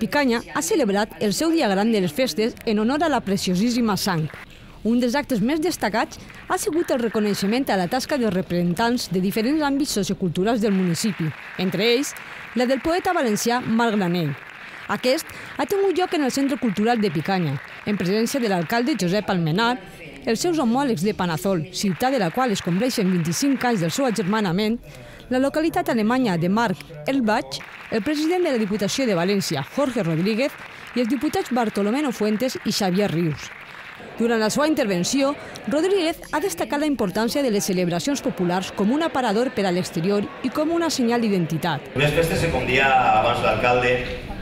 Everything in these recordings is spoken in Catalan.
Picanya ha celebrat el seu dia gran de les festes en honor a la preciosíssima sang. Un dels actes més destacats ha sigut el reconeixement a la tasca dels representants de diferents àmbits socioculturals del municipi, entre ells la del poeta valencià Marc Granell. Aquest ha tingut lloc en el Centre Cultural de Picanya, en presència de l'alcalde Josep Almenar, els seus homòlegs de Panazol, ciutat de la qual es compleixen 25 anys del seu agermanament, la localitat alemanya de Marc Elbach, el president de la Diputació de València, Jorge Rodríguez, i els diputats Bartolomé Fuentes i Xavier Rius. Durant la seva intervenció, Rodríguez ha destacat la importància de les celebracions populars com un aparador per a l'exterior i com una senyal d'identitat. Unes festes com dia abans l'alcalde,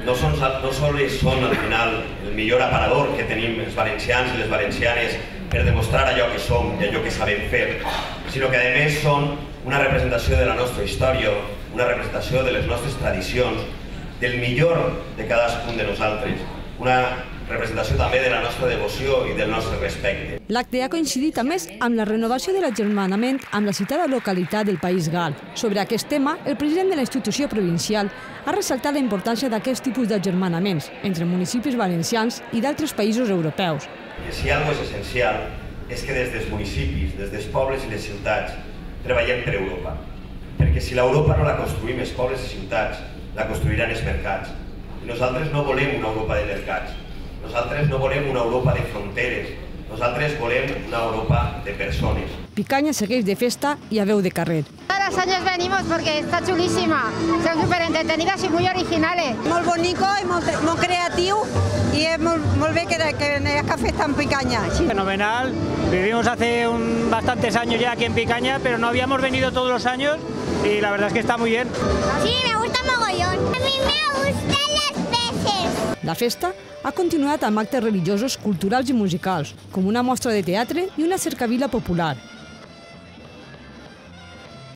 no, són, no sols són al final el millor aparador que tenim els valencians i les valencianes per demostrar allò que som i allò que sabem fer, sinó que a més són una representació de la nostra història, una representació de les nostres tradicions, del millor de cadascun de nosaltres, una representació també de la nostra devoció i del nostre respecte. L'acte ha coincidit a més amb la renovació de l'agermanament amb la citada localitat del País Gal. Sobre aquest tema, el president de la institució provincial ha ressaltat la importància d'aquest tipus d'agermanaments entre municipis valencians i d'altres països europeus. Que si alguna és essencial és que des dels municipis, des dels pobles i les ciutats, treballem per Europa. Perquè si l'Europa no la construïm els pobles i ciutats, la construiran els mercats. Nosaltres no volem una Europa de mercats, nosaltres no volem una Europa de fronteres, nosaltres volem una Europa de persones. Picaña segueix de festa i a veu de carrer. Todos los años venimos porque está chulísima, son súper entretenidas y muy originales. Molt bonico i molt, molt creatiu y es molt, molt bé que, que haga festa en Picaña. Sí. Fenomenal, vivimos hace un, bastantes años ya aquí en Picaña, pero no habíamos venido todos los años y la verdad es que está muy bien. Sí, me gusta mogollón. La festa ha continuat amb actes religiosos, culturals i musicals, com una mostra de teatre i una cercavila popular.